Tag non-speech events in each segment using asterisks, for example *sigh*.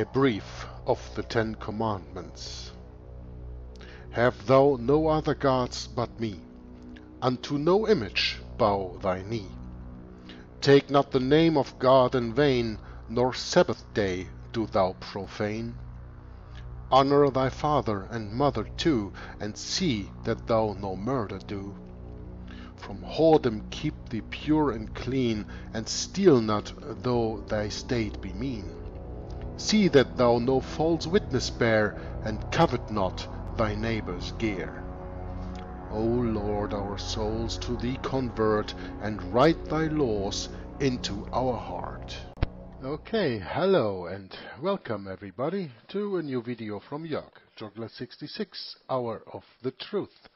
A brief of the Ten Commandments. Have thou no other gods but me. Unto no image bow thy knee. Take not the name of God in vain, nor Sabbath day do thou profane. Honor thy father and mother too, and see that thou no murder do. From whoredom keep thee pure and clean, and steal not though thy state be mean. See that thou no false witness bear, and covet not thy neighbor's gear. O Lord, our souls to thee convert, and write thy laws into our heart. Okay, hello and welcome everybody to a new video from Jörg, Joggler66, Hour of the Truth.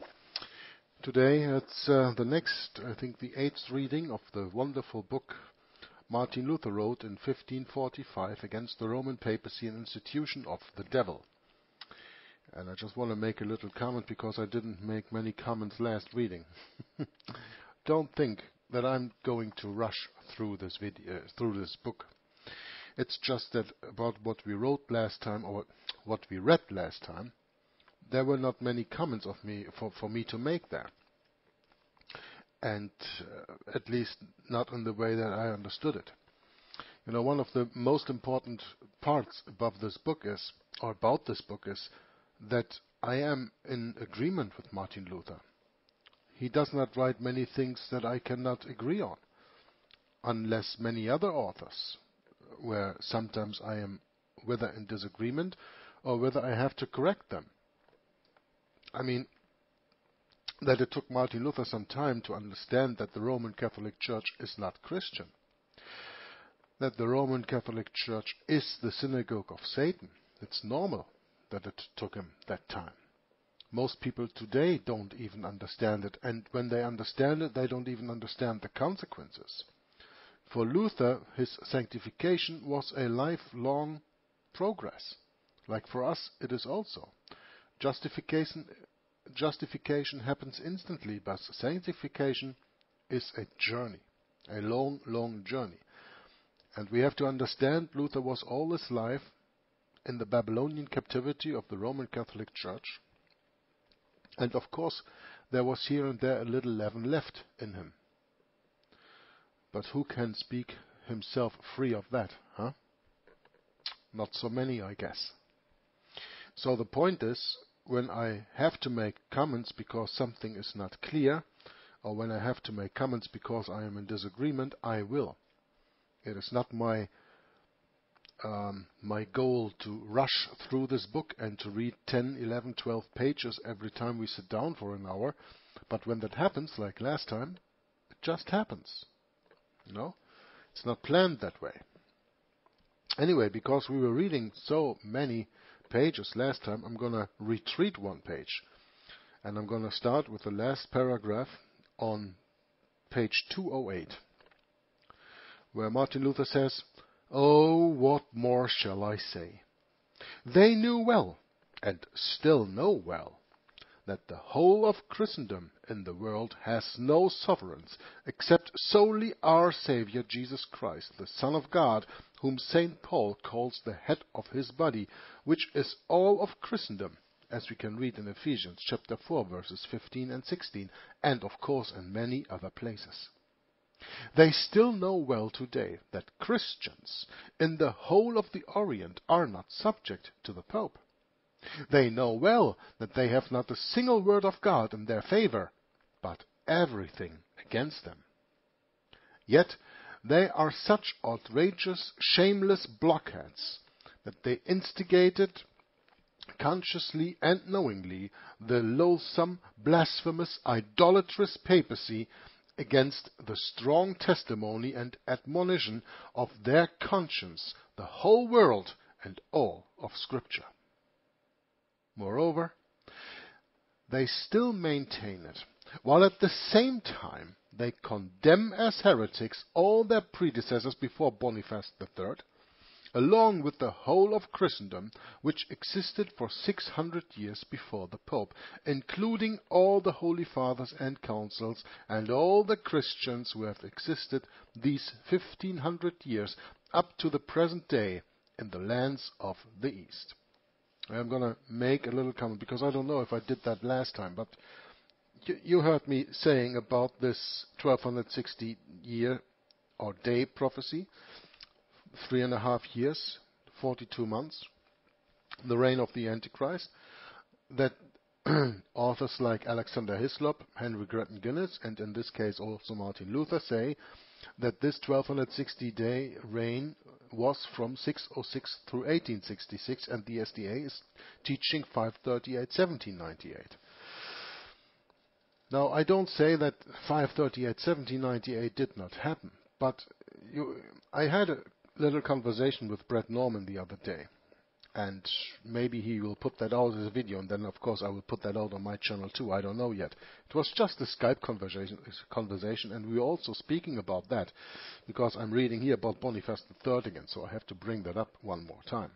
Today it's uh, the next, I think the eighth reading of the wonderful book Martin Luther wrote in 1545 against the Roman papacy and institution of the devil. And I just want to make a little comment because I didn't make many comments last reading. *laughs* Don't think that I'm going to rush through this video, uh, through this book. It's just that about what we wrote last time or what we read last time, there were not many comments of me for, for me to make there and uh, at least not in the way that I understood it. You know, one of the most important parts above this book is, or about this book is, that I am in agreement with Martin Luther. He does not write many things that I cannot agree on, unless many other authors, where sometimes I am whether in disagreement or whether I have to correct them. I mean, that it took Martin Luther some time to understand that the Roman Catholic Church is not Christian, that the Roman Catholic Church is the synagogue of Satan. It's normal that it took him that time. Most people today don't even understand it, and when they understand it, they don't even understand the consequences. For Luther, his sanctification was a lifelong progress, like for us it is also. Justification justification happens instantly, but sanctification is a journey, a long, long journey. And we have to understand Luther was all his life in the Babylonian captivity of the Roman Catholic Church. And of course, there was here and there a little leaven left in him. But who can speak himself free of that, huh? Not so many, I guess. So the point is, when I have to make comments because something is not clear, or when I have to make comments because I am in disagreement, I will. It is not my um, my goal to rush through this book and to read 10, 11, 12 pages every time we sit down for an hour. But when that happens, like last time, it just happens. You know? It's not planned that way. Anyway, because we were reading so many pages last time, I'm going to retreat one page. And I'm going to start with the last paragraph on page 208, where Martin Luther says, Oh, what more shall I say? They knew well, and still know well, that the whole of Christendom in the world has no sovereigns except solely our Saviour Jesus Christ, the Son of God, whom St. Paul calls the head of his body, which is all of Christendom, as we can read in Ephesians chapter 4 verses 15 and 16, and of course in many other places. They still know well today that Christians in the whole of the Orient are not subject to the Pope. They know well that they have not a single word of God in their favor, but everything against them. Yet they are such outrageous, shameless blockheads that they instigated consciously and knowingly the loathsome, blasphemous, idolatrous papacy against the strong testimony and admonition of their conscience, the whole world and all of Scripture. Moreover, they still maintain it, while at the same time they condemn as heretics all their predecessors before Boniface III, along with the whole of Christendom which existed for six hundred years before the Pope, including all the Holy Fathers and Councils, and all the Christians who have existed these fifteen hundred years up to the present day in the lands of the East. I'm going to make a little comment because I don't know if I did that last time, but you, heard me saying about this 1260 year or day prophecy, three and a half years, 42 months, the reign of the Antichrist, that *clears throat* authors like Alexander Hislop, Henry Grattan Guinness, and in this case also Martin Luther say that this 1260 day reign was from 606 through 1866, and the SDA is teaching 538 1798. Now, I don't say that 538 1798 did not happen, but you, I had a little conversation with Brett Norman the other day, and maybe he will put that out as a video, and then of course I will put that out on my channel too. I don't know yet. It was just a Skype conversation, conversation, and we were also speaking about that because I'm reading here about Boniface III again, so I have to bring that up one more time.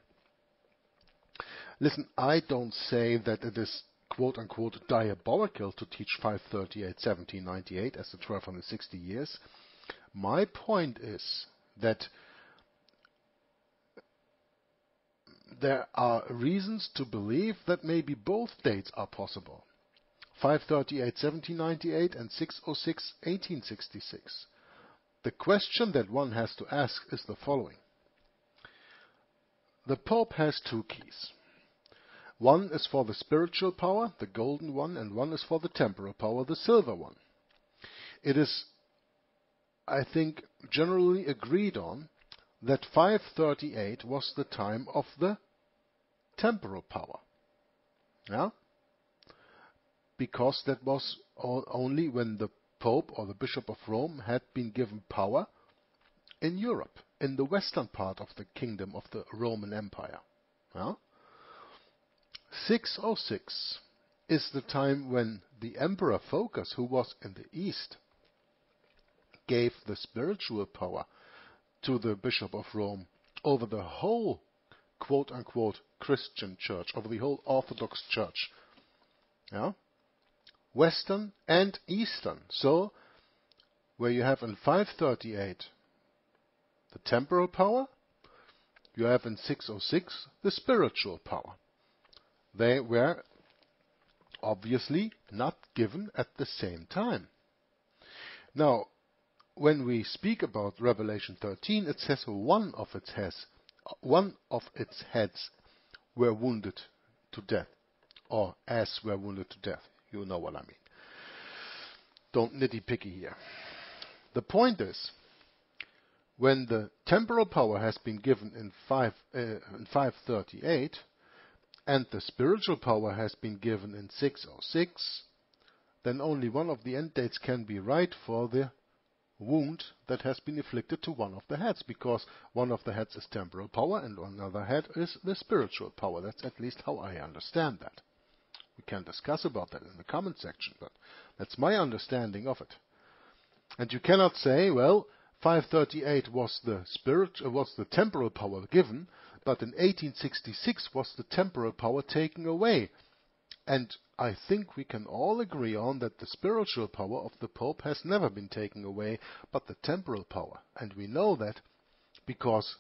Listen, I don't say that it is quote unquote diabolical to teach 538 1798 as the 1260 years. My point is that there are reasons to believe that maybe both dates are possible. 538 1798 and 606 1866. The question that one has to ask is the following. The Pope has two keys. One is for the spiritual power, the golden one, and one is for the temporal power, the silver one. It is, I think, generally agreed on that 538 was the time of the temporal power. Yeah? Because that was only when the Pope or the Bishop of Rome had been given power in Europe, in the western part of the kingdom of the Roman Empire. Yeah? 606 is the time when the Emperor Phocas, who was in the east, gave the spiritual power to the Bishop of Rome over the whole quote unquote Christian church, over the whole Orthodox church. Yeah? Western and Eastern. So, where you have in 538 the temporal power, you have in 606 the spiritual power. They were obviously not given at the same time. Now, when we speak about Revelation 13, it says one of its heads one of its heads were wounded to death, or as were wounded to death. You know what I mean. Don't nitty picky here. The point is, when the temporal power has been given in, five, uh, in 538 and the spiritual power has been given in 606, then only one of the end dates can be right for the wound that has been inflicted to one of the heads, because one of the heads is temporal power and another head is the spiritual power. That's at least how I understand that. We can discuss about that in the comment section, but that's my understanding of it. And you cannot say, well, 538 was the spirit uh, was the temporal power given, but in 1866 was the temporal power taken away. And I think we can all agree on that the spiritual power of the Pope has never been taken away, but the temporal power. And we know that because,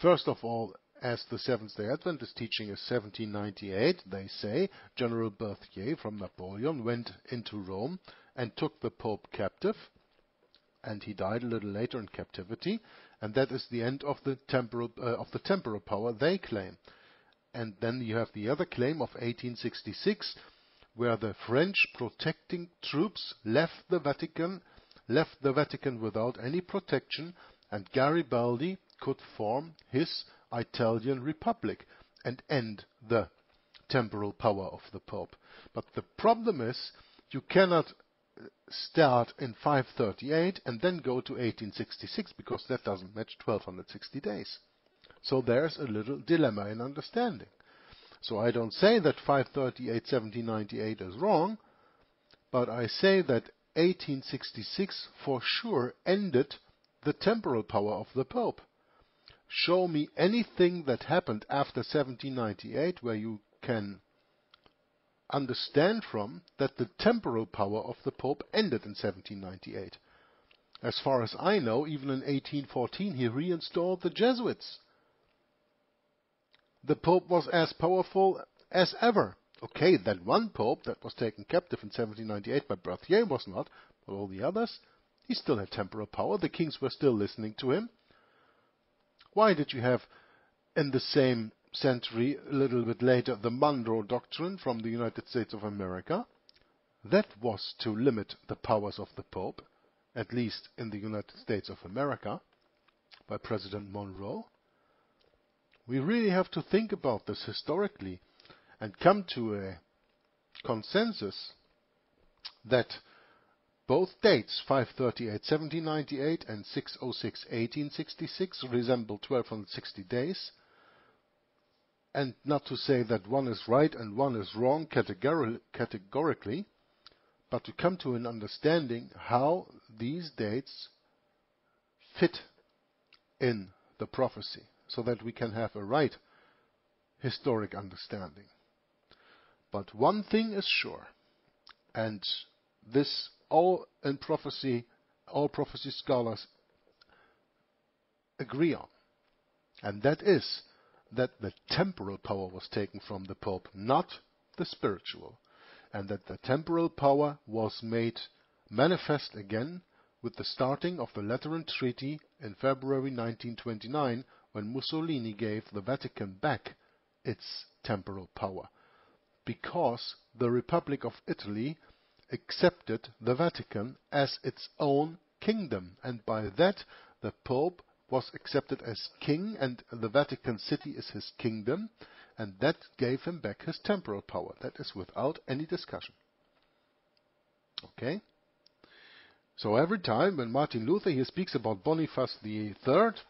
first of all, as the Seventh day Adventist teaching is 1798, they say General Berthier from Napoleon went into Rome and took the Pope captive, and he died a little later in captivity, and that is the end of the temporal, uh, of the temporal power they claim. And then you have the other claim of 1866, where the French protecting troops left the Vatican, left the Vatican without any protection, and Garibaldi could form his Italian Republic and end the temporal power of the Pope. But the problem is, you cannot uh, start in 538 and then go to 1866 because that doesn't match 1260 days. So there's a little dilemma in understanding. So I don't say that 538 1798 is wrong, but I say that 1866 for sure ended the temporal power of the Pope. Show me anything that happened after 1798 where you can understand from that the temporal power of the Pope ended in 1798. As far as I know, even in 1814 he reinstalled the Jesuits. The Pope was as powerful as ever. Okay, that one Pope that was taken captive in 1798 by Berthier was not, but all the others, he still had temporal power. The kings were still listening to him. Why did you have in the same century, a little bit later, the Monroe Doctrine from the United States of America? That was to limit the powers of the Pope, at least in the United States of America, by President Monroe. We really have to think about this historically and come to a consensus that both dates, 538 1798 and 606 1866, resemble 1260 days, and not to say that one is right and one is wrong categorically, but to come to an understanding how these dates fit in the prophecy so that we can have a right historic understanding. But one thing is sure, and this all in prophecy, all prophecy scholars agree on, and that is that the temporal power was taken from the Pope, not the spiritual, and that the temporal power was made manifest again with the starting of the Lateran Treaty in February 1929 when Mussolini gave the Vatican back its temporal power because the Republic of Italy accepted the Vatican as its own kingdom, and by that the Pope was accepted as king, and the Vatican City is his kingdom, and that gave him back his temporal power. That is without any discussion. Okay? So every time when Martin Luther here speaks about Boniface the Third,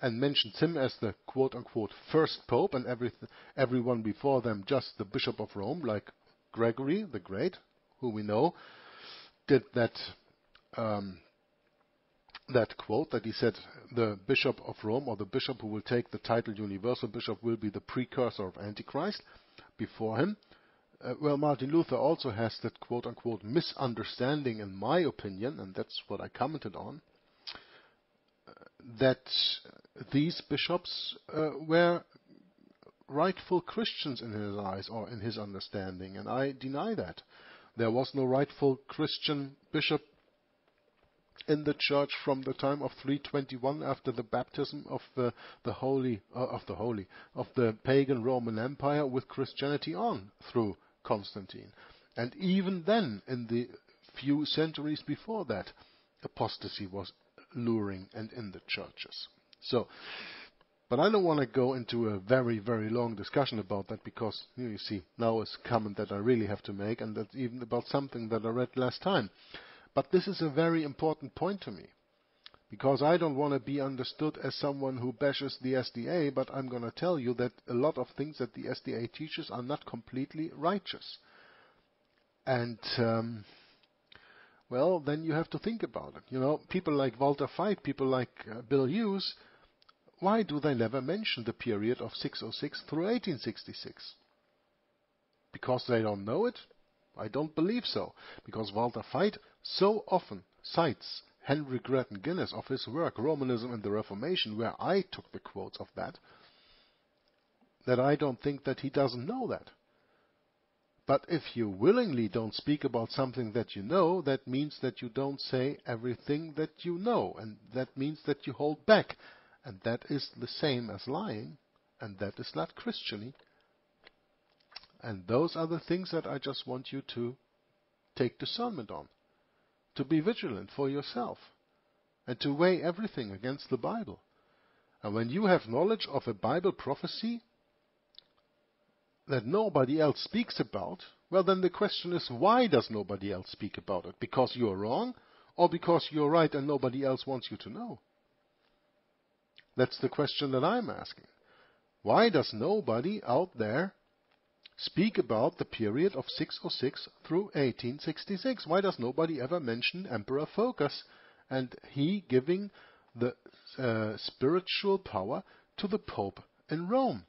and mentions him as the quote unquote first pope and every, everyone before them just the bishop of Rome, like Gregory the Great, who we know did that um, that quote that he said the bishop of Rome or the bishop who will take the title universal bishop will be the precursor of Antichrist before him. Uh, well, Martin Luther also has that quote unquote misunderstanding, in my opinion, and that's what I commented on, that these bishops uh, were rightful Christians in his eyes or in his understanding, and I deny that. There was no rightful Christian bishop in the church from the time of 321 after the baptism of the, the holy uh, of the holy of the pagan Roman Empire with Christianity on through Constantine. And even then in the few centuries before that apostasy was luring and in the churches. So, but I don't want to go into a very, very long discussion about that because you, know, you see, now is a comment that I really have to make, and that's even about something that I read last time. But this is a very important point to me because I don't want to be understood as someone who bashes the SDA, but I'm going to tell you that a lot of things that the SDA teaches are not completely righteous. And um, well, then you have to think about it. You know, people like Walter Veith, people like uh, Bill Hughes, why do they never mention the period of 606 through 1866? Because they don't know it? I don't believe so, because Walter Veith so often cites Henry Grattan Guinness of his work Romanism and the Reformation, where I took the quotes of that, that I don't think that he doesn't know that. But if you willingly don't speak about something that you know, that means that you don't say everything that you know, and that means that you hold back and that is the same as lying, and that is not Christianity. And those are the things that I just want you to take discernment on, to be vigilant for yourself, and to weigh everything against the Bible. And when you have knowledge of a Bible prophecy that nobody else speaks about, well, then the question is why does nobody else speak about it? Because you're wrong, or because you're right and nobody else wants you to know? That's the question that I'm asking. Why does nobody out there speak about the period of 606 through 1866? Why does nobody ever mention Emperor Phocas and he giving the uh, spiritual power to the Pope in Rome?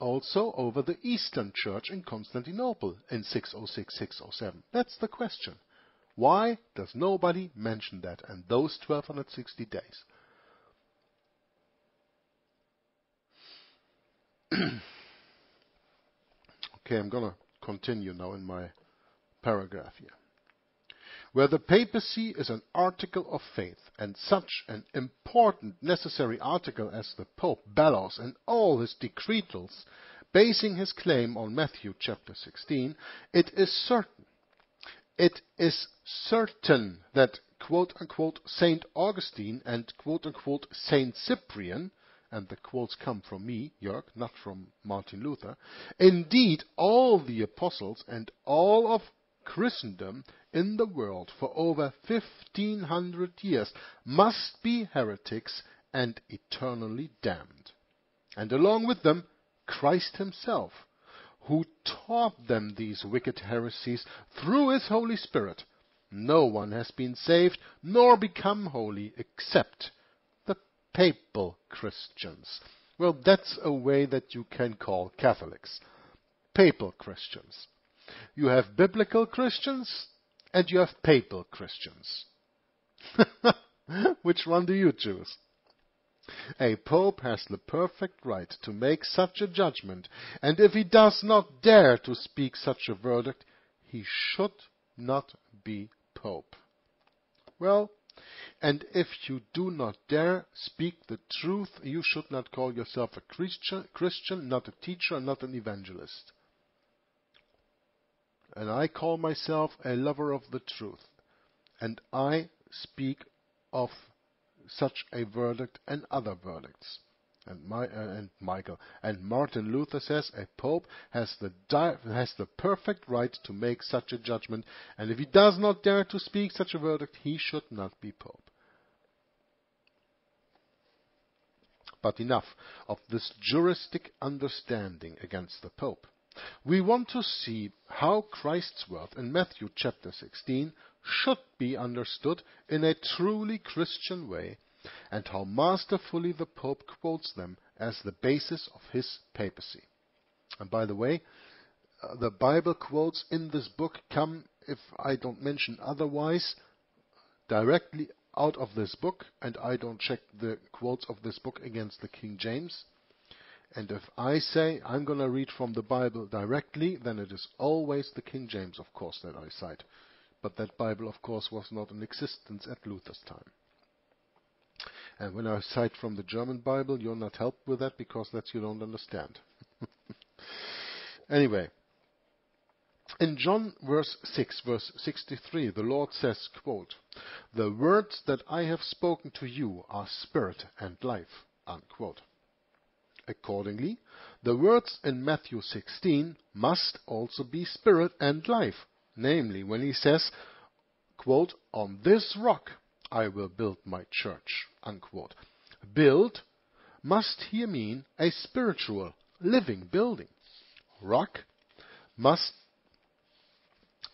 Also over the Eastern Church in Constantinople in 606 607. That's the question. Why does nobody mention that and those 1260 days? *clears throat* Okay, I'm gonna continue now in my paragraph here. Where the papacy is an article of faith, and such an important necessary article as the Pope bellows in all his decretals, basing his claim on Matthew chapter 16, it is certain, it is certain that quote unquote Saint Augustine and quote unquote Saint Cyprian and the quotes come from me, Jörg, not from Martin Luther. Indeed, all the apostles and all of Christendom in the world for over 1500 years must be heretics and eternally damned. And along with them, Christ Himself, who taught them these wicked heresies through His Holy Spirit. No one has been saved nor become holy except the papal Christians. Well, that's a way that you can call Catholics. Papal Christians. You have biblical Christians and you have papal Christians. *laughs* Which one do you choose? A pope has the perfect right to make such a judgment, and if he does not dare to speak such a verdict, he should not be pope. Well, and if you do not dare speak the truth, you should not call yourself a Christian, Christian, not a teacher, not an evangelist. And I call myself a lover of the truth. And I speak of such a verdict and other verdicts. And, my, uh, and Michael and Martin Luther says a pope has the di- has the perfect right to make such a judgment, and if he does not dare to speak such a verdict, he should not be pope. But enough of this juristic understanding against the pope. We want to see how Christ's words in Matthew chapter 16 should be understood in a truly Christian way and how masterfully the Pope quotes them as the basis of his papacy. And by the way, uh, the Bible quotes in this book come, if I don't mention otherwise, directly out of this book, and I don't check the quotes of this book against the King James. And if I say I'm going to read from the Bible directly, then it is always the King James, of course, that I cite. But that Bible, of course, was not in existence at Luther's time. And when I cite from the German Bible, you're not helped with that because that you don't understand. *laughs* anyway, in John verse 6, verse 63, the Lord says, quote, The words that I have spoken to you are spirit and life, unquote. Accordingly, the words in Matthew 16 must also be spirit and life, namely when he says, quote, On this rock I will build my church. Unquote. Build must here mean a spiritual, living building. Rock must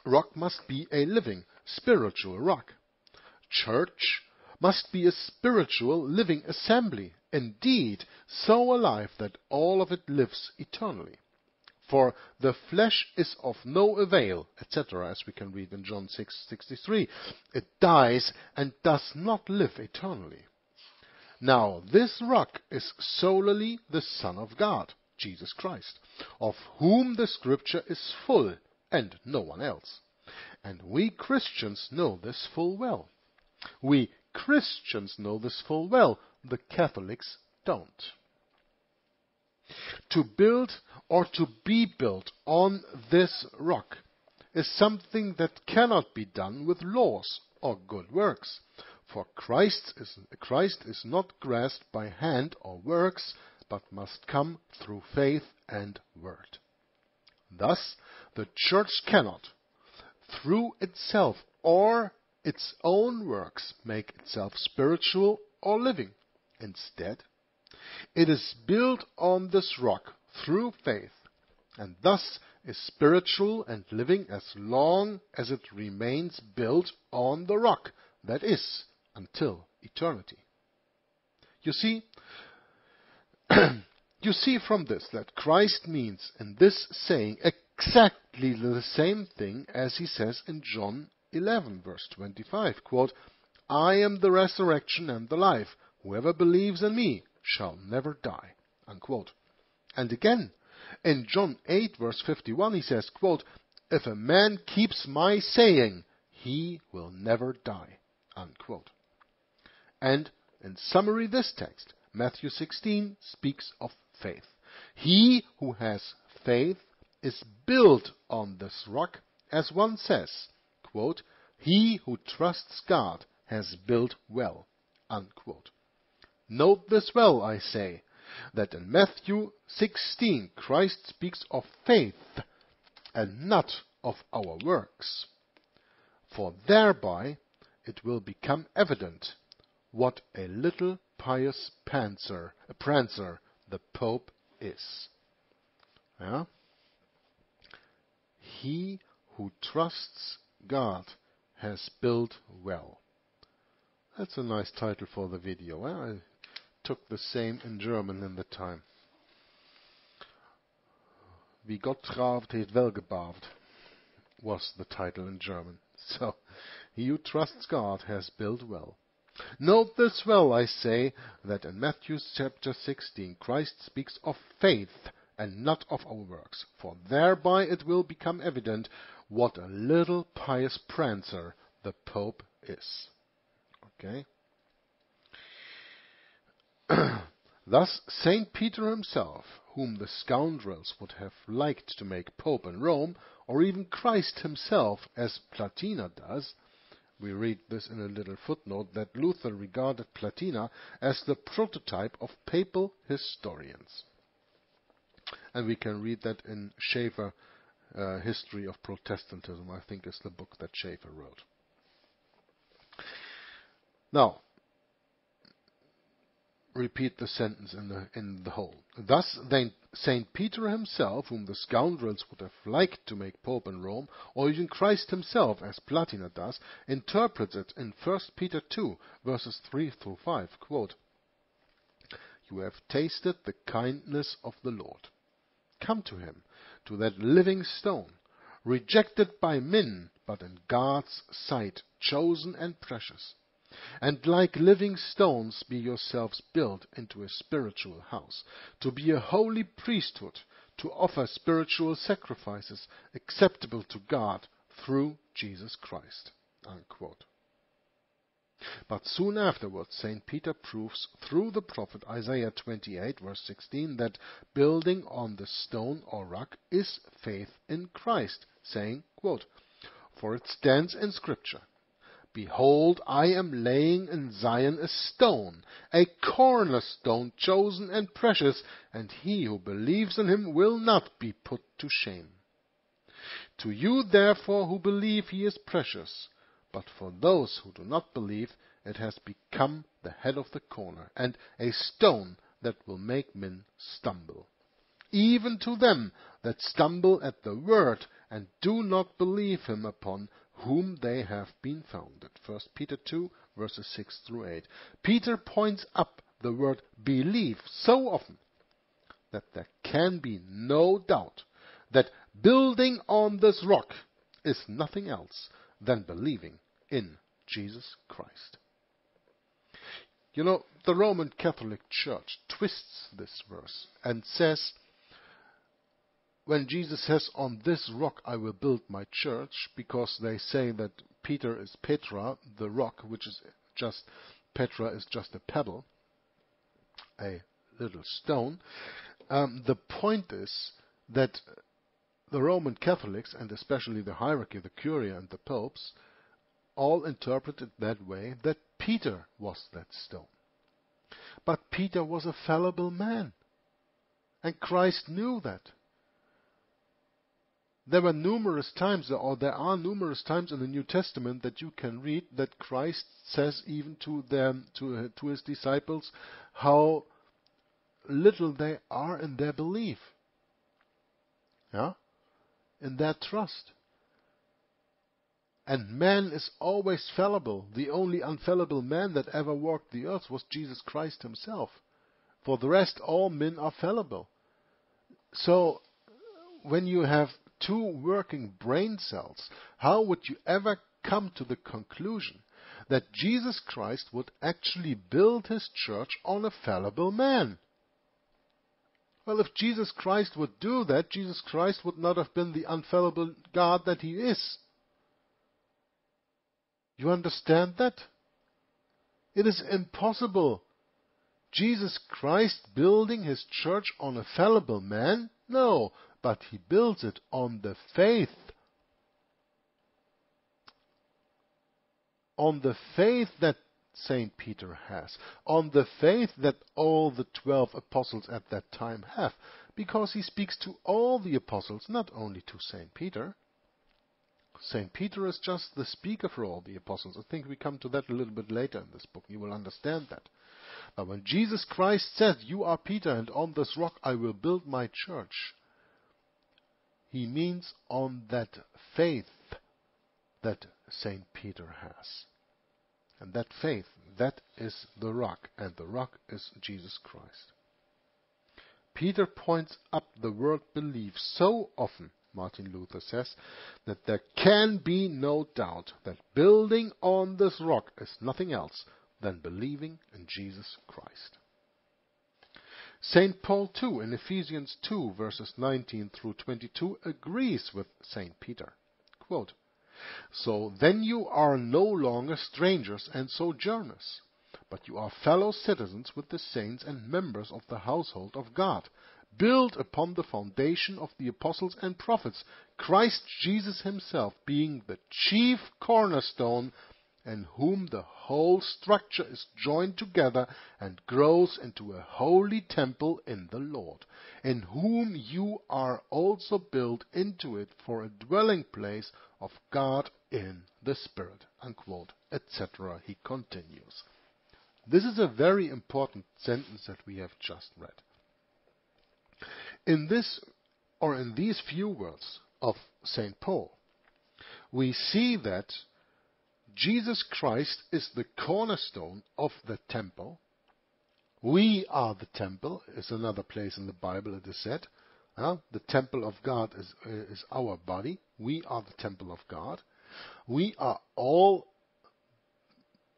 rock must be a living, spiritual rock. Church must be a spiritual, living assembly, indeed so alive that all of it lives eternally. For the flesh is of no avail, etc., as we can read in John 6:63. It dies and does not live eternally. Now, this rock is solely the Son of God, Jesus Christ, of whom the scripture is full, and no one else. And we Christians know this full well. We Christians know this full well. The Catholics don't. To build or to be built on this rock is something that cannot be done with laws or good works. For Christ is, Christ is not grasped by hand or works, but must come through faith and word. Thus, the church cannot, through itself or its own works, make itself spiritual or living. Instead, it is built on this rock through faith, and thus is spiritual and living as long as it remains built on the rock, that is, until eternity. You see, *clears throat* you see from this that Christ means in this saying exactly the same thing as he says in John 11 verse 25, quote, I am the resurrection and the life. Whoever believes in me shall never die. Unquote. And again, In John 8 verse 51 he says, quote, If a man keeps my saying, he will never die. Unquote. And in summary this text, Matthew 16 speaks of faith. He who has faith is built on this rock, as one says, quote, He who trusts God has built well. Unquote. Note this well, I say, that in Matthew 16 Christ speaks of faith and not of our works. For thereby it will become evident what a little pious panzer, a prancer the Pope is. Yeah? He who trusts God has built well. That's a nice title for the video. I took the same in German in the time. Wie Gott trauft, heeft wel was the title in German. *laughs* So, he who trusts God has built well. Note this well, I say, that in Matthew chapter 16 Christ speaks of faith and not of our works, for thereby it will become evident what a little pious prancer the Pope is. Okay? *clears throat* Thus, St. Peter himself, whom the scoundrels would have liked to make Pope in Rome, or even Christ himself, as Platina does, we read this in a little footnote that Luther regarded Platina as the prototype of papal historians. And we can read that in Schaeffer, uh, History of Protestantism, I think is the book that Schaeffer wrote. Now, repeat the sentence in the, in the whole. Thus, then, St. Peter himself, whom the scoundrels would have liked to make Pope in Rome, or even Christ himself, as Platina does, interprets it in 1 Peter 2, verses 3 through 5, quote, You have tasted the kindness of the Lord. Come to him, to that living stone, rejected by men, but in God's sight chosen and precious and like living stones be yourselves built into a spiritual house, to be a holy priesthood, to offer spiritual sacrifices acceptable to God through Jesus Christ. Unquote. But soon afterwards, St. Peter proves through the prophet Isaiah 28, verse 16, that building on the stone or rock is faith in Christ, saying, quote, For it stands in Scripture, Behold, I am laying in Zion a stone, a cornerstone chosen and precious, and he who believes in him will not be put to shame. To you therefore who believe he is precious, but for those who do not believe it has become the head of the corner, and a stone that will make men stumble. Even to them that stumble at the word and do not believe him upon whom they have been founded. 1 Peter 2, verses 6 through 8. Peter points up the word believe so often that there can be no doubt that building on this rock is nothing else than believing in Jesus Christ. You know, the Roman Catholic Church twists this verse and says when Jesus says, On this rock I will build my church, because they say that Peter is Petra, the rock, which is just, Petra is just a pebble, a little stone. Um, the point is that the Roman Catholics, and especially the hierarchy, the Curia and the popes, all interpreted that way that Peter was that stone. But Peter was a fallible man. And Christ knew that. There were numerous times, or there are numerous times in the New Testament that you can read that Christ says even to them, to, to his disciples, how little they are in their belief. Yeah? In their trust. And man is always fallible. The only unfallible man that ever walked the earth was Jesus Christ himself. For the rest, all men are fallible. So, when you have two working brain cells, how would you ever come to the conclusion that Jesus Christ would actually build his church on a fallible man? Well, if Jesus Christ would do that, Jesus Christ would not have been the unfallible God that he is. You understand that? It is impossible. Jesus Christ building his church on a fallible man? No, but he builds it on the faith. On the faith that St. Peter has, on the faith that all the twelve apostles at that time have, because he speaks to all the apostles, not only to St. Peter. St. Peter is just the speaker for all the apostles. I think we come to that a little bit later in this book. You will understand that. But when Jesus Christ said, You are Peter, and on this rock I will build my church, he means on that faith that St. Peter has. And that faith, that is the rock, and the rock is Jesus Christ. Peter points up the word belief so often Martin Luther says, that there can be no doubt that building on this rock is nothing else than believing in Jesus Christ. St. Paul too in Ephesians 2 verses 19 through 22 agrees with St. Peter. Quote, so then you are no longer strangers and sojourners, but you are fellow citizens with the saints and members of the household of God, built upon the foundation of the apostles and prophets, Christ Jesus himself being the chief cornerstone, in whom the whole structure is joined together and grows into a holy temple in the Lord, in whom you are also built into it for a dwelling place of God in the Spirit, unquote, etc. He continues. This is a very important sentence that we have just read. In this, or in these few words of St. Paul, we see that Jesus Christ is the cornerstone of the temple. We are the temple, is another place in the Bible it is said. Uh, the temple of God is, is our body. We are the temple of God. We are all,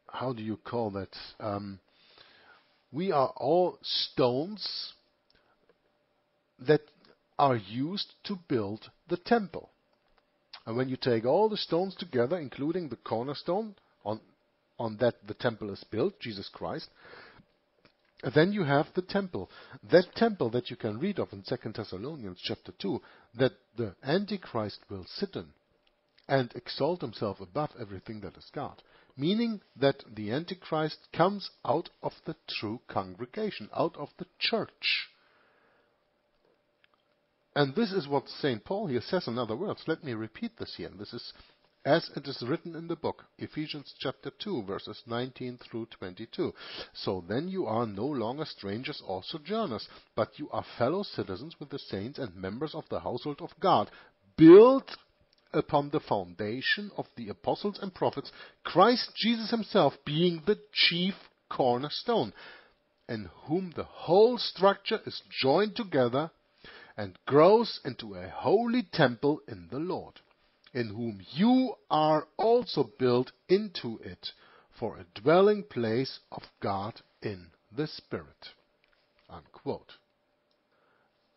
how do you call that? Um, we are all stones that are used to build the temple. And when you take all the stones together, including the cornerstone on, on that the temple is built, Jesus Christ, then you have the temple. That temple that you can read of in 2 Thessalonians chapter 2, that the Antichrist will sit in and exalt himself above everything that is God. Meaning that the Antichrist comes out of the true congregation, out of the church. And this is what St. Paul here says in other words. Let me repeat this here. And this is as it is written in the book, Ephesians chapter 2, verses 19 through 22. So then you are no longer strangers or sojourners, but you are fellow citizens with the saints and members of the household of God, built upon the foundation of the apostles and prophets, Christ Jesus himself being the chief cornerstone, in whom the whole structure is joined together and grows into a holy temple in the Lord, in whom you are also built into it for a dwelling place of God in the Spirit. Unquote.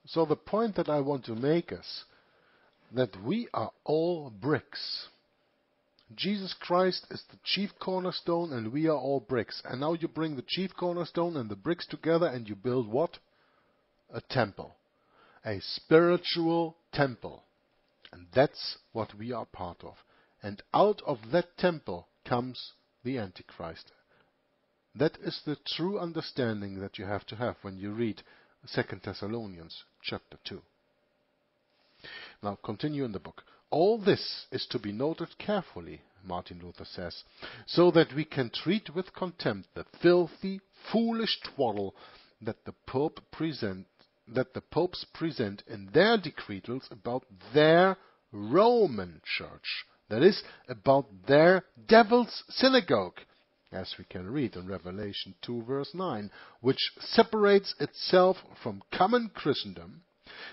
So the point that I want to make is that we are all bricks. Jesus Christ is the chief cornerstone and we are all bricks. And now you bring the chief cornerstone and the bricks together and you build what? A temple a spiritual temple. And that's what we are part of. And out of that temple comes the Antichrist. That is the true understanding that you have to have when you read 2 Thessalonians chapter 2. Now continue in the book. All this is to be noted carefully, Martin Luther says, so that we can treat with contempt the filthy, foolish twaddle that the Pope present, that the popes present in their decretals about their Roman Church, that is, about their devil's synagogue, as we can read in Revelation 2 verse 9, which separates itself from common Christendom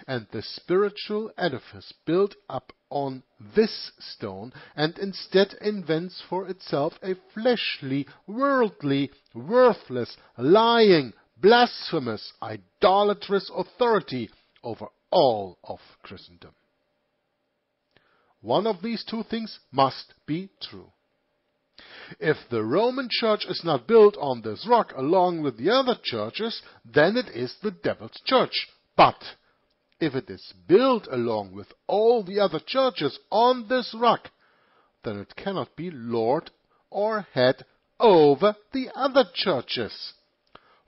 and the spiritual edifice built up on this stone, and instead invents for itself a fleshly, worldly, worthless, lying, blasphemous, idolatrous authority over all of Christendom. One of these two things must be true. If the Roman church is not built on this rock along with the other churches, then it is the devil's church. But if it is built along with all the other churches on this rock, then it cannot be Lord or head over the other churches.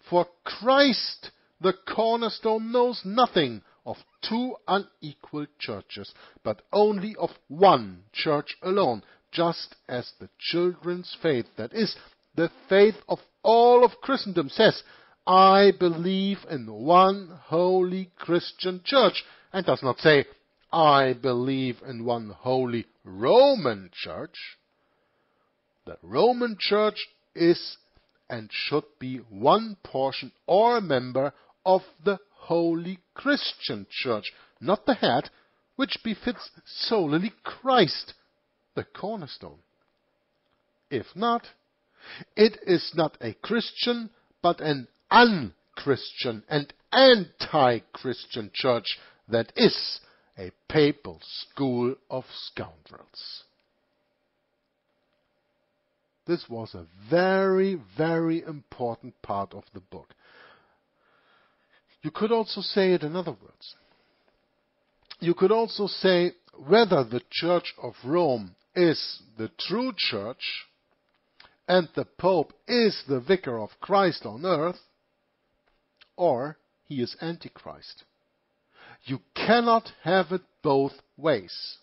For Christ, the cornerstone, knows nothing of two unequal churches, but only of one church alone, just as the children's faith, that is, the faith of all of Christendom, says, I believe in one holy Christian church, and does not say, I believe in one holy Roman church. The Roman church is and should be one portion or member of the holy Christian church, not the head, which befits solely Christ, the cornerstone. If not, it is not a Christian, but an unchristian and anti-Christian church that is a papal school of scoundrels. This was a very, very important part of the book. You could also say it in other words. You could also say whether the Church of Rome is the true church and the Pope is the vicar of Christ on earth, or he is Antichrist. You cannot have it both ways.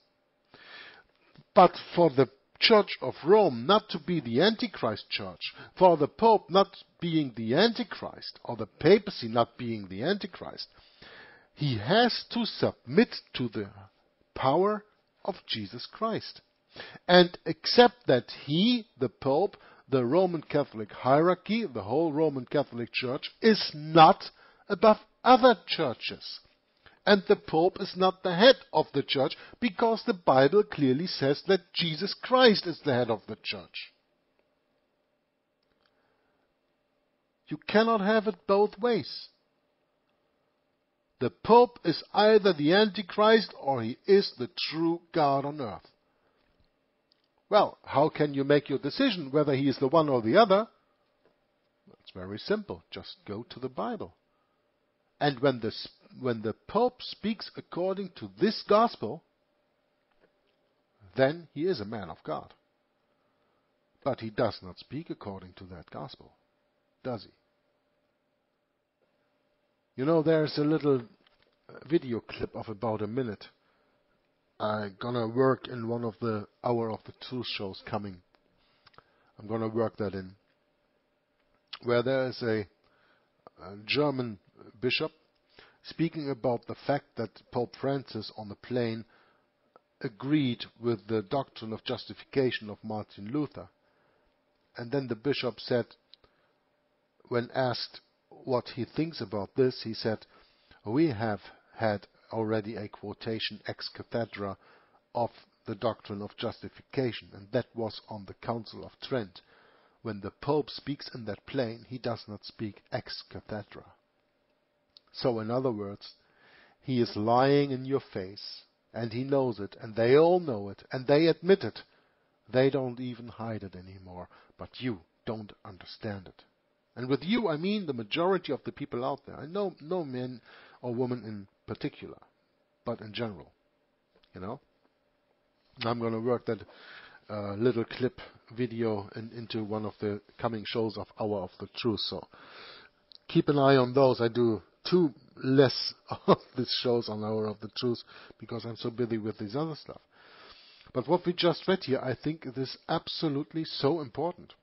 But for the Church of Rome not to be the Antichrist church, for the Pope not being the Antichrist, or the papacy not being the Antichrist, he has to submit to the power of Jesus Christ and accept that he, the Pope, the Roman Catholic hierarchy, the whole Roman Catholic Church, is not above other churches. And the Pope is not the head of the church because the Bible clearly says that Jesus Christ is the head of the church. You cannot have it both ways. The Pope is either the Antichrist or he is the true God on earth. Well, how can you make your decision whether he is the one or the other? It's very simple. Just go to the Bible. And when the when the Pope speaks according to this gospel, then he is a man of God. But he does not speak according to that gospel, does he? You know, there's a little video clip of about a minute. I'm gonna work in one of the Hour of the Truth shows coming. I'm gonna work that in. Where there is a, a German bishop speaking about the fact that Pope Francis on the plane agreed with the doctrine of justification of Martin Luther. And then the bishop said, when asked what he thinks about this, he said, We have had already a quotation ex cathedra of the doctrine of justification, and that was on the Council of Trent. When the Pope speaks in that plane, he does not speak ex cathedra. So, in other words, he is lying in your face, and he knows it, and they all know it, and they admit it. They don't even hide it anymore, but you don't understand it. And with you, I mean the majority of the people out there. I know no men or women in particular, but in general. You know? I'm going to work that uh, little clip video in, into one of the coming shows of Hour of the Truth. So keep an eye on those. I do two less *laughs* of these shows on Hour of the Truth because I'm so busy with this other stuff. But what we just read here, I think it is absolutely so important.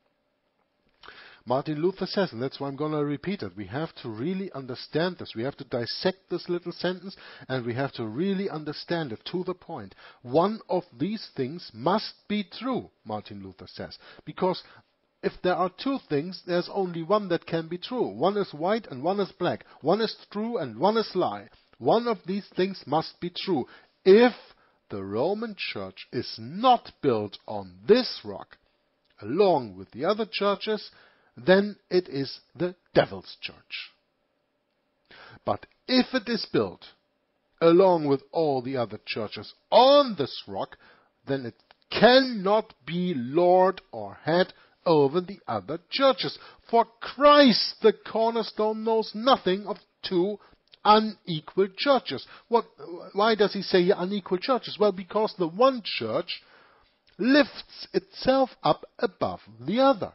Martin Luther says, and that's why I'm going to repeat it, we have to really understand this. We have to dissect this little sentence and we have to really understand it to the point. One of these things must be true, Martin Luther says, because if there are two things, there's only one that can be true. One is white and one is black. One is true and one is lie. One of these things must be true. If the Roman Church is not built on this rock, along with the other churches, then it is the devil's church. But if it is built along with all the other churches on this rock, then it cannot be Lord or head over the other churches. For Christ, the cornerstone, knows nothing of two unequal churches. What, why does he say unequal churches? Well, because the one church lifts itself up above the other.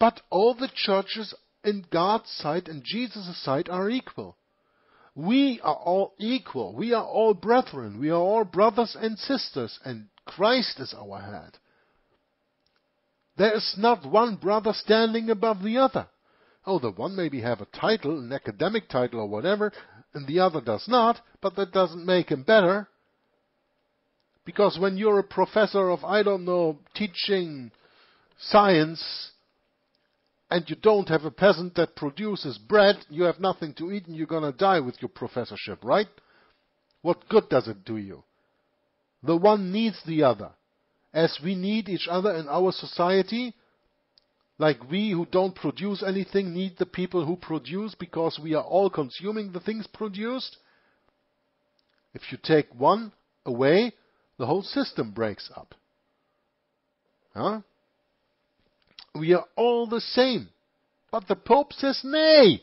But all the churches in God's sight and Jesus' sight are equal. We are all equal. We are all brethren. We are all brothers and sisters, and Christ is our head. There is not one brother standing above the other. Oh, the one maybe have a title, an academic title or whatever, and the other does not, but that doesn't make him better. Because when you're a professor of, I don't know, teaching science, and you don't have a peasant that produces bread, you have nothing to eat and you're gonna die with your professorship, right? What good does it do you? The one needs the other. As we need each other in our society, like we who don't produce anything need the people who produce because we are all consuming the things produced. If you take one away, the whole system breaks up. Huh? We are all the same. But the Pope says, nay,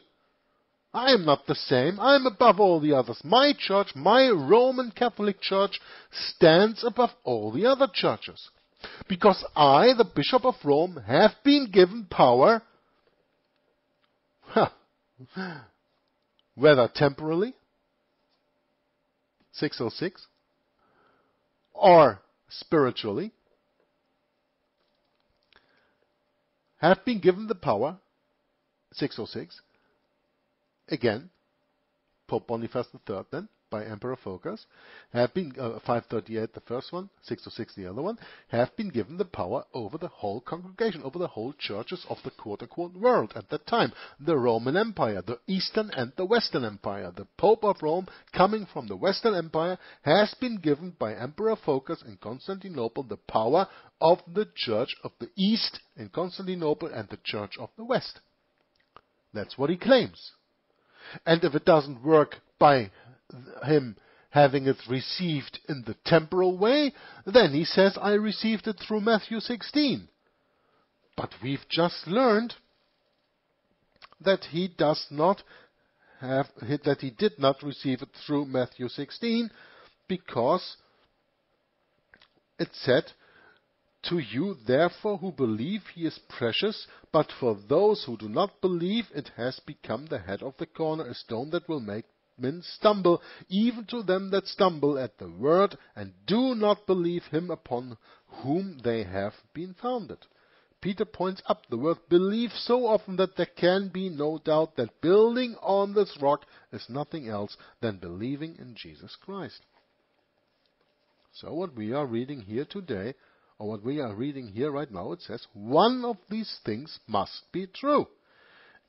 I am not the same. I am above all the others. My church, my Roman Catholic Church, stands above all the other churches. Because I, the Bishop of Rome, have been given power, whether temporally, 606, or spiritually, have been given the power, 606, again, Pope Boniface III then, by Emperor Phocas, have been, uh, 538 the first one, 606 the other one, have been given the power over the whole congregation, over the whole churches of the quote-unquote world at that time. The Roman Empire, the Eastern and the Western Empire. The Pope of Rome, coming from the Western Empire, has been given by Emperor Phocas in Constantinople the power of the Church of the East in Constantinople and the Church of the West. That's what he claims. And if it doesn't work by him having it received in the temporal way, then he says, I received it through Matthew 16. But we've just learned that he does not have, that he did not receive it through Matthew 16 because it said, to you, therefore, who believe, he is precious, but for those who do not believe, it has become the head of the corner, a stone that will make men stumble, even to them that stumble at the word, and do not believe him upon whom they have been founded. Peter points up the word believe so often that there can be no doubt that building on this rock is nothing else than believing in Jesus Christ. So what we are reading here today, or what we are reading here right now, it says one of these things must be true.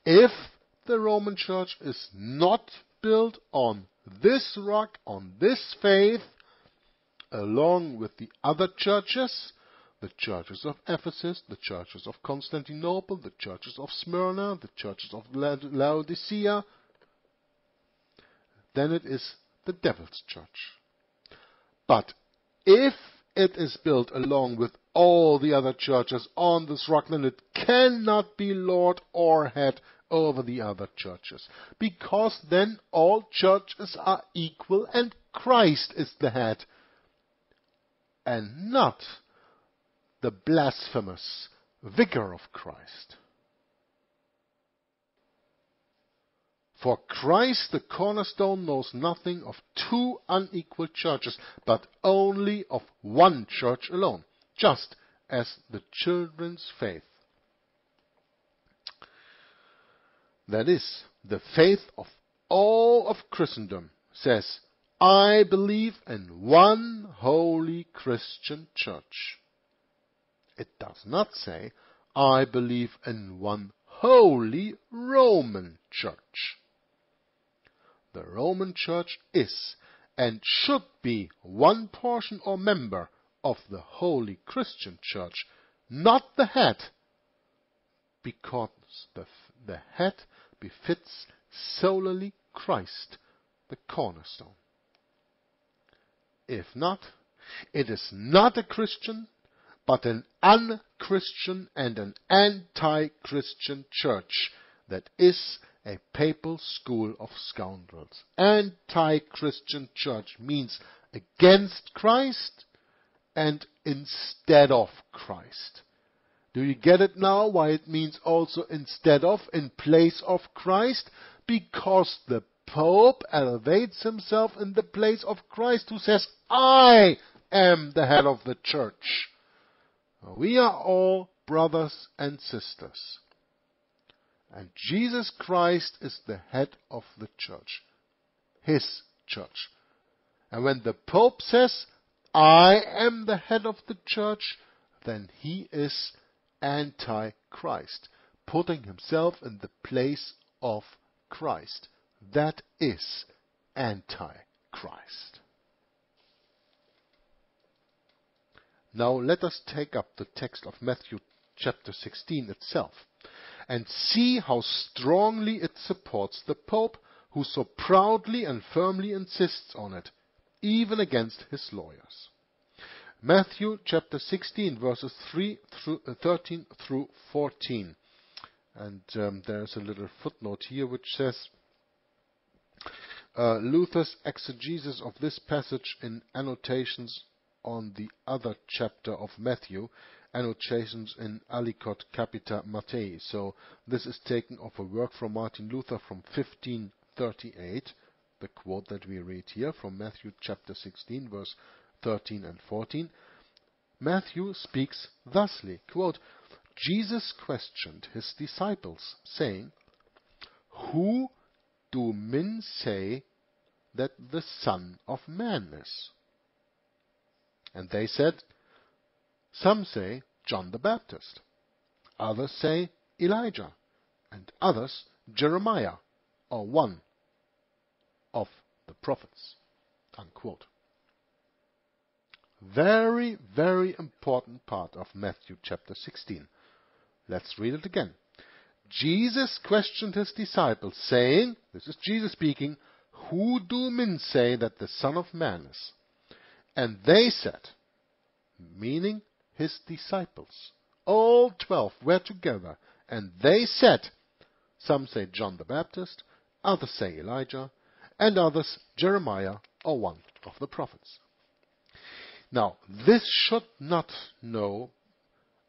If the Roman Church is not built on this rock, on this faith, along with the other churches, the churches of Ephesus, the churches of Constantinople, the churches of Smyrna, the churches of Laodicea, then it is the devil's church. But if it is built along with all the other churches on this rock, then it cannot be Lord or head over the other churches. Because then all churches are equal and Christ is the head. And not the blasphemous vicar of Christ. For Christ the cornerstone knows nothing of two unequal churches, but only of one church alone, just as the children's faith that is, the faith of all of Christendom, says, I believe in one holy Christian church. It does not say, I believe in one holy Roman church. The Roman church is and should be one portion or member of the holy Christian church, not the head, because the, the head befits solely Christ, the cornerstone. If not, it is not a Christian, but an unchristian and an anti-Christian church that is a papal school of scoundrels. Anti-Christian church means against Christ and instead of Christ. Do you get it now why it means also instead of, in place of Christ? Because the Pope elevates himself in the place of Christ who says, I am the head of the church. We are all brothers and sisters. And Jesus Christ is the head of the church. His church. And when the Pope says, I am the head of the church, then he is anti-Christ, putting himself in the place of Christ. That is anti-Christ. Now let us take up the text of Matthew chapter 16 itself and see how strongly it supports the Pope who so proudly and firmly insists on it, even against his lawyers. Matthew chapter 16 verses 3 through, uh, 13 through 14. And um, there's a little footnote here which says, uh, Luther's exegesis of this passage in annotations on the other chapter of Matthew, annotations in Aliquot Capita Matthaei. So this is taken off a work from Martin Luther from 1538, the quote that we read here from Matthew chapter 16, verse 13 and 14. Matthew speaks thusly, quote, Jesus questioned his disciples, saying, Who do men say that the Son of Man is? And they said, Some say John the Baptist, others say Elijah, and others Jeremiah, or one of the prophets. Unquote. Very, very important part of Matthew chapter 16. Let's read it again. Jesus questioned his disciples, saying, This is Jesus speaking, Who do men say that the Son of Man is? And they said, meaning his disciples, all twelve were together, and they said, Some say John the Baptist, others say Elijah, and others Jeremiah or one of the prophets. Now, this should not know,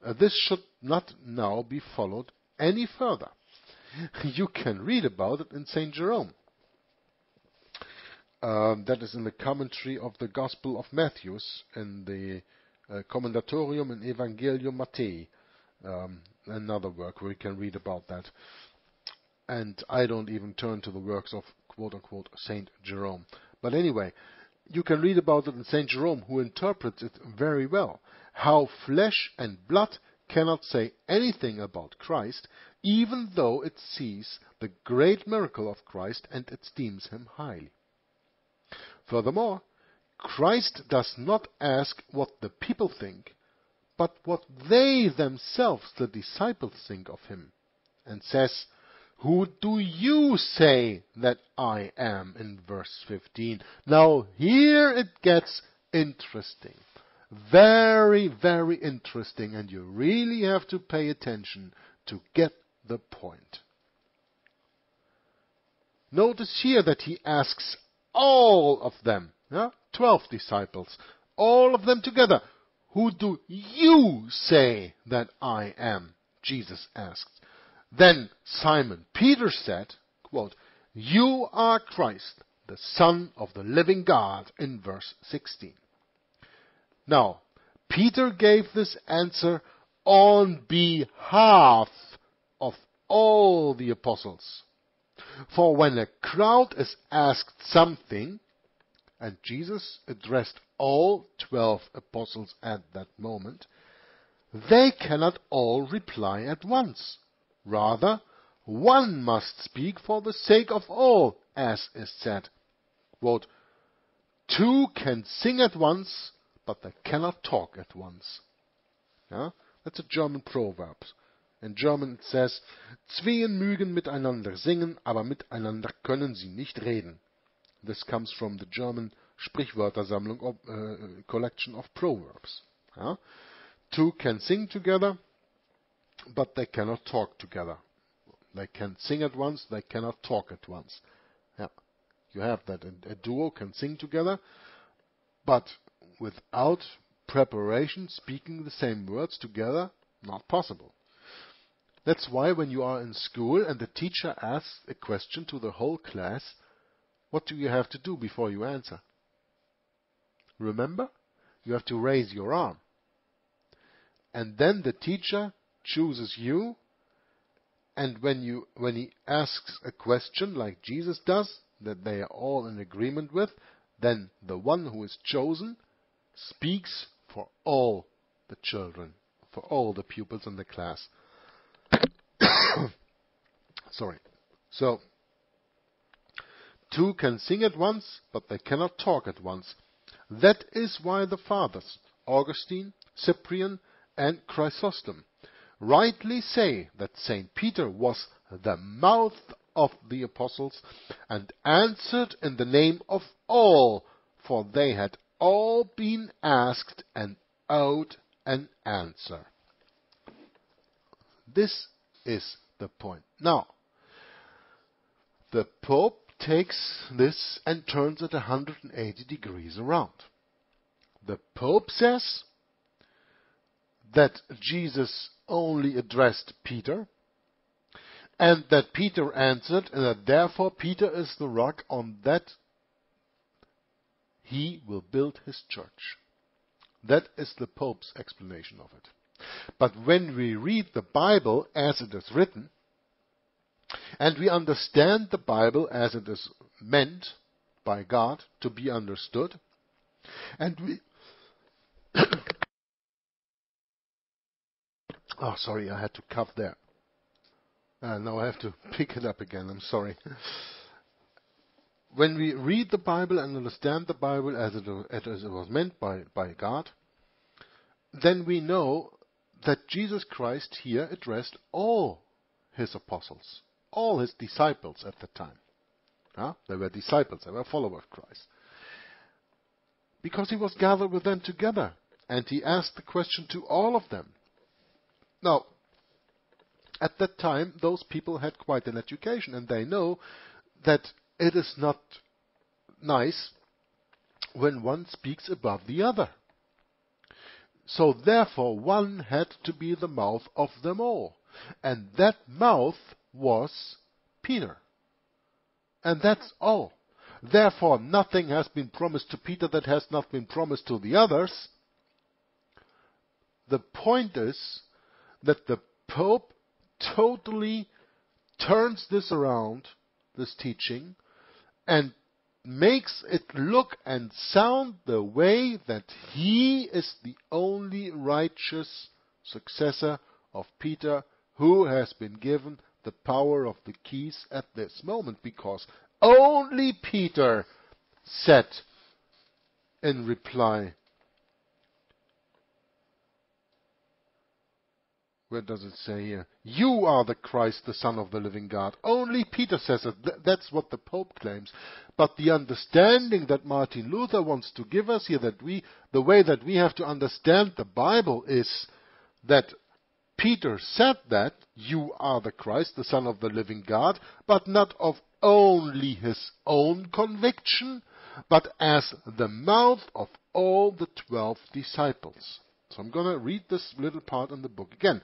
uh, this should not now be followed any further. *laughs* You can read about it in St. Jerome. Um, that is in the commentary of the Gospel of Matthew in the Commendatorium in Evangelium Matthaei. Um, another work where you can read about that. And I don't even turn to the works of quote unquote Saint Jerome. But anyway, you can read about it in St. Jerome, who interprets it very well. How flesh and blood cannot say anything about Christ, even though it sees the great miracle of Christ and esteems him highly. Furthermore, Christ does not ask what the people think, but what they themselves, the disciples, think of him, and says, who do you say that I am? In verse 15. Now here it gets interesting. Very, very interesting, and you really have to pay attention to get the point. Notice here that he asks all of them, yeah? 12 disciples, all of them together. Who do you say that I am? Jesus asked. Then Simon Peter said, quote, You are Christ, the Son of the living God, in verse 16. Now, Peter gave this answer on behalf of all the apostles. For when a crowd is asked something, and Jesus addressed all twelve apostles at that moment, they cannot all reply at once. Rather, one must speak for the sake of all, as is said. Quote, Two can sing at once, but they cannot talk at once. Yeah? That's a German proverb. In German it says, Zween mögen miteinander singen, aber miteinander können sie nicht reden. This comes from the German Sprichwörtersammlung of, uh, collection of proverbs. Yeah? Two can sing together, but they cannot talk together. They can sing at once, they cannot talk at once. Yeah. You have that. A, a duo can sing together, but without preparation, speaking the same words together, not possible. That's why when you are in school and the teacher asks a question to the whole class, what do you have to do before you answer? Remember? You have to raise your arm. And then the teacher chooses you and when you when he asks a question like Jesus does that they are all in agreement with, then the one who is chosen speaks for all the children, for all the pupils in the class. *coughs* Sorry. So, two can sing at once, but they cannot talk at once. That is why the fathers, Augustine, Cyprian, and Chrysostom, rightly say that St. Peter was the mouth of the apostles and answered in the name of all, for they had all been asked and owed an answer. This is the point. Now, the Pope takes this and turns it 180 degrees around. The Pope says that Jesus only addressed Peter, and that Peter answered, and that therefore Peter is the rock on that he will build his church. That is the Pope's explanation of it. But when we read the Bible as it is written, and we understand the Bible as it is meant by God to be understood, and we *coughs* Oh, sorry, I had to cough there. Uh, now I have to *laughs* pick it up again. I'm sorry. When we read the Bible and understand the Bible as it, as it was meant by, by God, then we know that Jesus Christ here addressed all his apostles, all his disciples at the time. Huh? They were disciples, they were followers of Christ. Because he was gathered with them together, and he asked the question to all of them now, at that time, those people had quite an education, and they know that it is not nice when one speaks above the other. So therefore, one had to be the mouth of them all. And that mouth was Peter. And that's all. Therefore, nothing has been promised to Peter that has not been promised to the others. The point is that the Pope totally turns this around, this teaching, and makes it look and sound the way that he is the only righteous successor of Peter who has been given the power of the keys at this moment because only Peter said in reply Where does it say here? You are the Christ, the Son of the living God. Only Peter says it. Th- that's what the Pope claims. But the understanding that Martin Luther wants to give us here, that we, the way that we have to understand the Bible is that Peter said that you are the Christ, the Son of the living God, but not of only his own conviction, but as the mouth of all the twelve disciples. So I'm going to read this little part in the book again.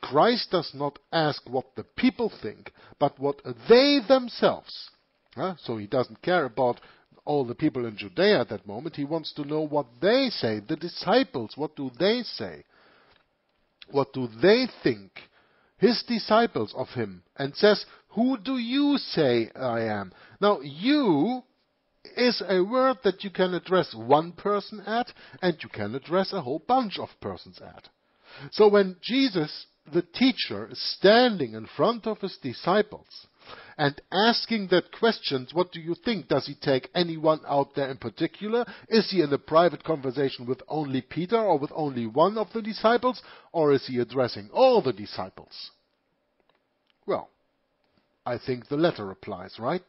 Christ does not ask what the people think, but what they themselves. So he doesn't care about all the people in Judea at that moment. He wants to know what they say, the disciples. What do they say? What do they think? His disciples of him. And says, Who do you say I am? Now, you is a word that you can address one person at and you can address a whole bunch of persons at. So when Jesus, the teacher, is standing in front of his disciples and asking that questions, what do you think? Does he take anyone out there in particular? Is he in a private conversation with only Peter or with only one of the disciples? Or is he addressing all the disciples? Well, I think the latter applies, right?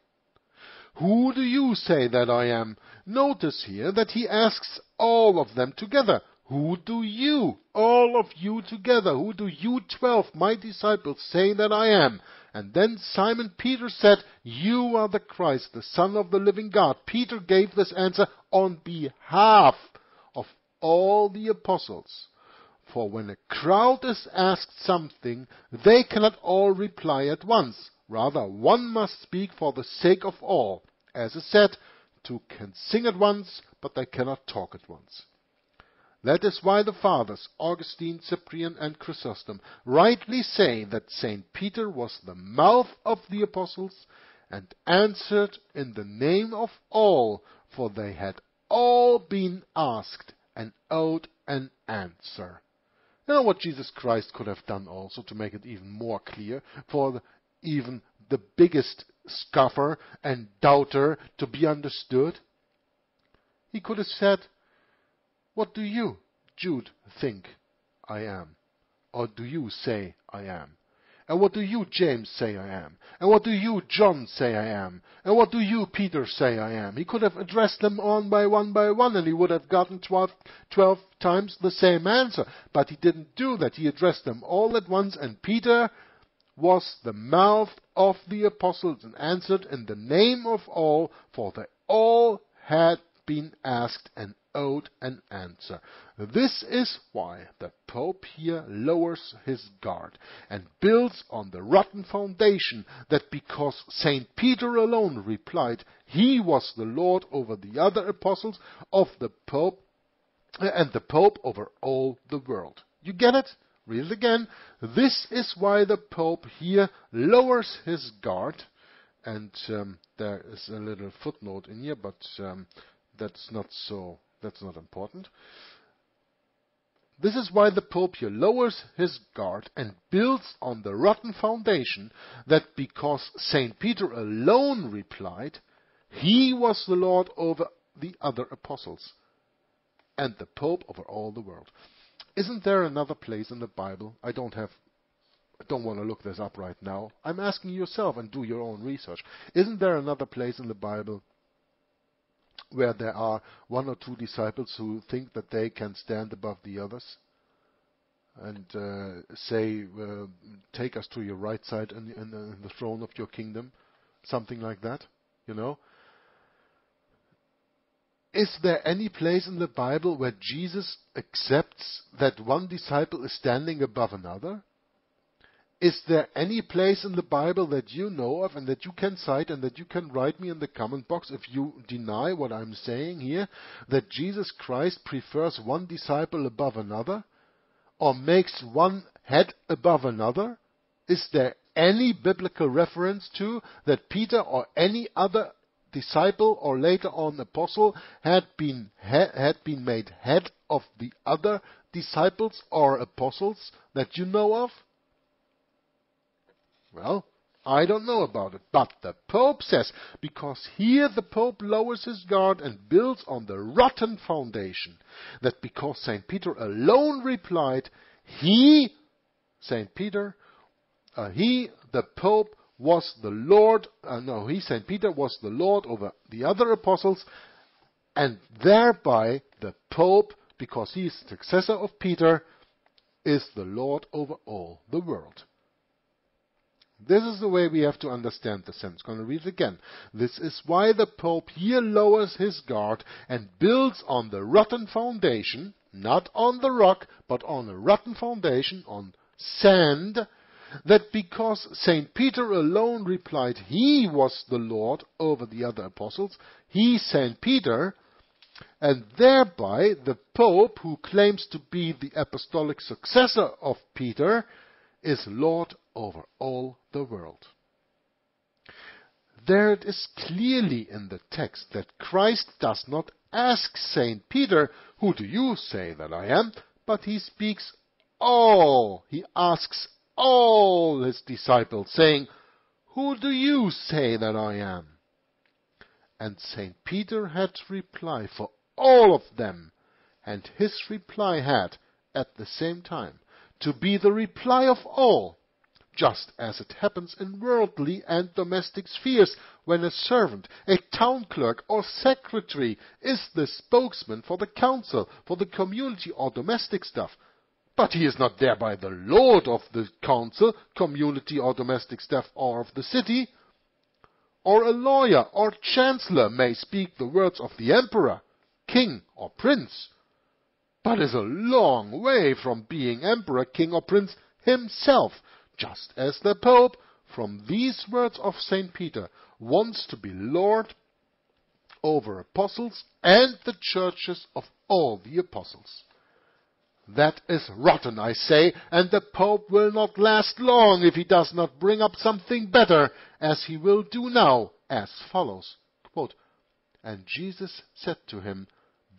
Who do you say that I am? Notice here that he asks all of them together. Who do you, all of you together, who do you twelve, my disciples, say that I am? And then Simon Peter said, You are the Christ, the Son of the living God. Peter gave this answer on behalf of all the apostles. For when a crowd is asked something, they cannot all reply at once. Rather, one must speak for the sake of all. As is said, two can sing at once, but they cannot talk at once. That is why the Fathers, Augustine, Cyprian, and Chrysostom, rightly say that St. Peter was the mouth of the apostles and answered in the name of all, for they had all been asked and owed an answer. You know what Jesus Christ could have done also to make it even more clear for the, even the biggest scoffer and doubter to be understood? He could have said, What do you, Jude, think I am? Or do you say I am? And what do you, James, say I am? And what do you, John, say I am? And what do you, Peter, say I am? He could have addressed them one by one by one, and he would have gotten twelve, twelve times the same answer. But he didn't do that. He addressed them all at once, and Peter was the mouth of the apostles and answered in the name of all, for they all had been asked and owed an answer. This is why the Pope here lowers his guard and builds on the rotten foundation that because St. Peter alone replied he was the Lord over the other apostles of the Pope and the Pope over all the world. You get it? Read it again. This is why the Pope here lowers his guard, and um, there is a little footnote in here, but um, that's not so. That's not important. This is why the Pope here lowers his guard and builds on the rotten foundation that because Saint Peter alone replied, he was the Lord over the other apostles, and the Pope over all the world. Isn't there another place in the Bible? I don't have I don't want to look this up right now. I'm asking yourself and do your own research. Isn't there another place in the Bible where there are one or two disciples who think that they can stand above the others and uh, say, uh, "Take us to your right side and, in, in the throne of your kingdom," something like that, you know? Is there any place in the Bible where Jesus accepts that one disciple is standing above another? Is there any place in the Bible that you know of and that you can cite and that you can write me in the comment box if you deny what I'm saying here? That Jesus Christ prefers one disciple above another? Or makes one head above another? Is there any biblical reference to that Peter or any other disciple or later on apostle had been had been made head of the other disciples or apostles that you know of? Well, I don't know about it, but the Pope says, because here the Pope lowers his guard and builds on the rotten foundation, that because St. Peter alone replied, he, St. Peter, uh, he, the Pope, was the Lord, uh, no, he, St. Peter, was the Lord over the other apostles, and thereby the Pope, because he is the successor of Peter, is the Lord over all the world. This is the way we have to understand the sentence. Going to read it again. This is why the Pope here lowers his guard and builds on the rotten foundation, not on the rock, but on a rotten foundation, on sand, that because St. Peter alone replied he was the Lord over the other apostles, he, St. Peter, and thereby the Pope, who claims to be the apostolic successor of Peter, is Lord over all the world. There it is clearly in the text that Christ does not ask St. Peter, Who do you say that I am? but he speaks all. He asks all his disciples, saying, Who do you say that I am? And St. Peter had reply for all of them, and his reply had, at the same time, to be the reply of all, just as it happens in worldly and domestic spheres when a servant, a town clerk or secretary is the spokesman for the council, for the community or domestic stuff. But he is not thereby the lord of the council, community or domestic staff or of the city. Or a lawyer or chancellor may speak the words of the emperor, king or prince, but is a long way from being emperor, king or prince himself just as the Pope, from these words of St. Peter, wants to be Lord over apostles and the churches of all the apostles. That is rotten, I say, and the Pope will not last long if he does not bring up something better, as he will do now, as follows. Quote, and Jesus said to him,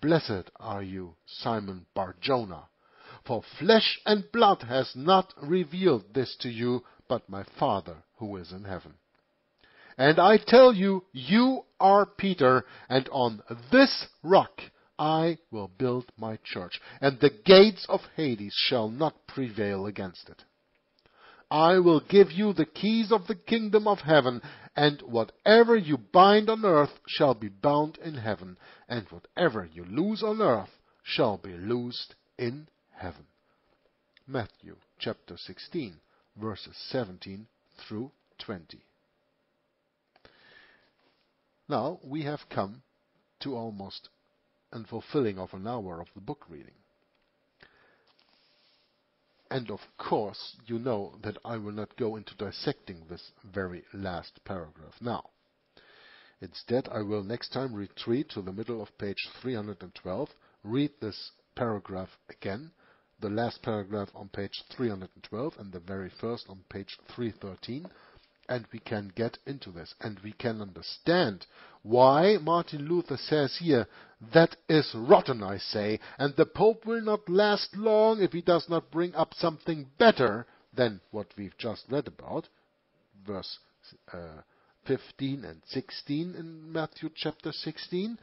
Blessed are you, Simon Barjona, for flesh and blood has not revealed this to you, but my Father who is in heaven. And I tell you, you are Peter, and on this rock I will build my church, and the gates of Hades shall not prevail against it. I will give you the keys of the kingdom of heaven, and whatever you bind on earth shall be bound in heaven, and whatever you loose on earth shall be loosed in heaven. Matthew chapter 16, verses 17 through 20. Now we have come to almost and fulfilling of an hour of the book reading. And of course, you know that I will not go into dissecting this very last paragraph now. Instead, I will next time retreat to the middle of page 312, read this paragraph again, the last paragraph on page 312 and the very first on page 313 and we can get into this and we can understand why Martin Luther says here, that is rotten, I say, and the Pope will not last long if he does not bring up something better than what we've just read about, verse uh, 15 and 16 in Matthew chapter 16,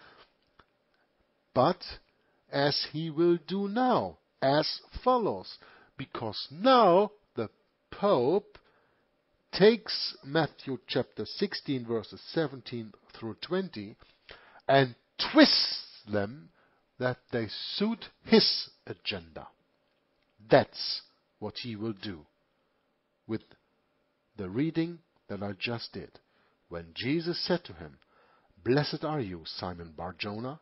but as he will do now as follows. Because now the Pope takes Matthew chapter 16 verses 17 through 20 and twists them that they suit his agenda. That's what he will do with the reading that I just did. When Jesus said to him, Blessed are you, Simon Barjona,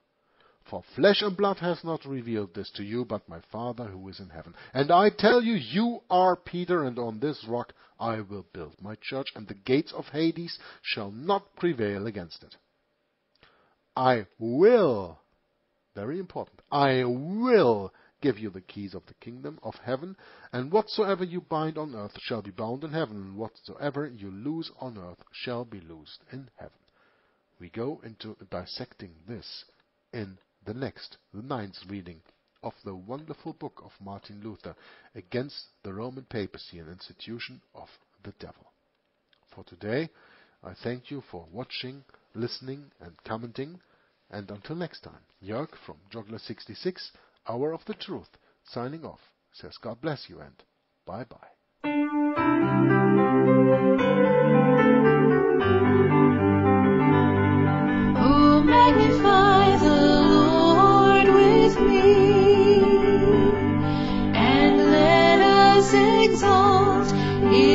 for flesh and blood has not revealed this to you, but my Father who is in heaven. And I tell you, you are Peter, and on this rock I will build my church, and the gates of Hades shall not prevail against it. I will, very important, I will give you the keys of the kingdom of heaven, and whatsoever you bind on earth shall be bound in heaven, and whatsoever you loose on earth shall be loosed in heaven. We go into dissecting this in the next, the ninth reading of the wonderful book of Martin Luther against the Roman papacy and institution of the devil. For today, I thank you for watching, listening, and commenting. And until next time, Jörg from Joggler66, Hour of the Truth, signing off, says God bless you and